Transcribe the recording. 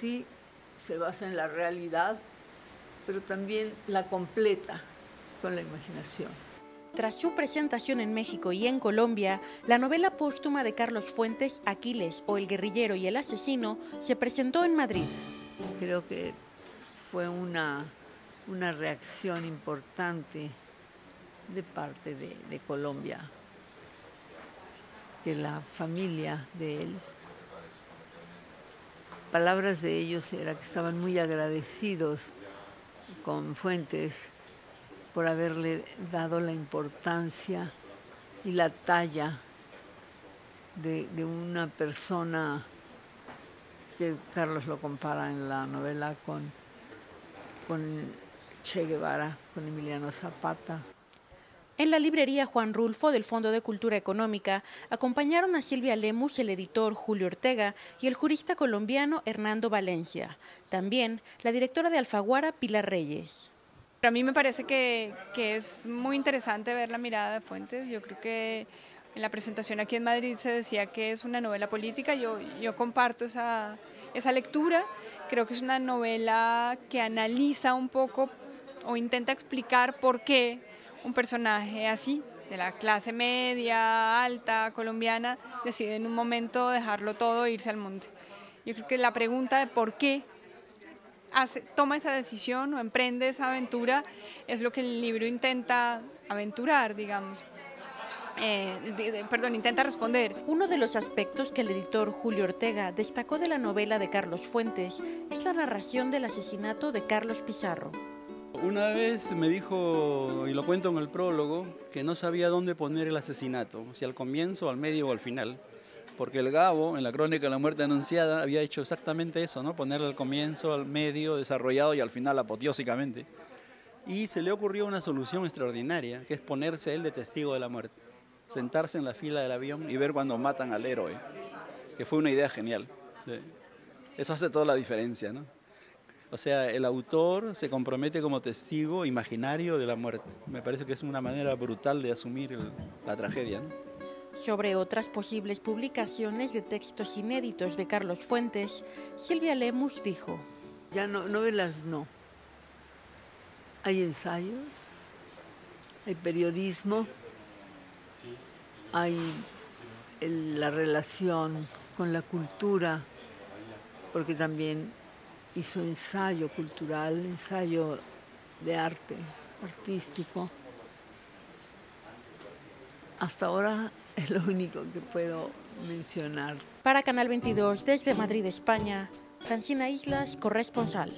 sí se basa en la realidad, pero también la completa con la imaginación. Tras su presentación en México y en Colombia, la novela póstuma de Carlos Fuentes, Aquiles o El guerrillero y el asesino, se presentó en Madrid. Creo que fue una, una reacción importante de parte de, de Colombia, que la familia de él, palabras de ellos era que estaban muy agradecidos con Fuentes por haberle dado la importancia y la talla de, una persona que Carlos lo compara en la novela con, con Che Guevara, con Emiliano Zapata. En la librería Juan Rulfo del Fondo de Cultura Económica acompañaron a Silvia Lemus, el editor Julio Ortega y el jurista colombiano Hernando Valencia. También la directora de Alfaguara, Pilar Reyes. A mí me parece que, es muy interesante ver la mirada de Fuentes. Yo creo que en la presentación aquí en Madrid se decía que es una novela política. Yo, yo comparto esa, esa lectura. Creo que es una novela que analiza un poco o intenta explicar por qué un personaje así, de la clase media, alta, colombiana, decide en un momento dejarlo todo e irse al monte. Yo creo que la pregunta de por qué toma esa decisión o emprende esa aventura, es lo que el libro intenta aventurar, digamos. Eh, perdón, intenta responder. Uno de los aspectos que el editor Julio Ortega destacó de la novela de Carlos Fuentes es la narración del asesinato de Carlos Pizarro. Una vez me dijo, y lo cuento en el prólogo, que no sabía dónde poner el asesinato, si al comienzo, al medio o al final porque el Gabo, en la crónica de la muerte anunciada, había hecho exactamente eso, ¿no? ponerle al comienzo, al medio, desarrollado y al final apoteósicamente. Y se le ocurrió una solución extraordinaria, que es ponerse él de testigo de la muerte, sentarse en la fila del avión y ver cuando matan al héroe, que fue una idea genial. Eso hace toda la diferencia. ¿no? O sea, el autor se compromete como testigo imaginario de la muerte. Me parece que es una manera brutal de asumir la tragedia. ¿no? Sobre otras posibles publicaciones de textos inéditos de Carlos Fuentes, Silvia Lemus dijo, Ya no, novelas no. Hay ensayos, hay periodismo, hay la relación con la cultura, porque también hizo ensayo cultural, ensayo de arte artístico. Hasta ahora es lo único que puedo mencionar. Para Canal 22, desde Madrid, España, Francina Islas, corresponsal.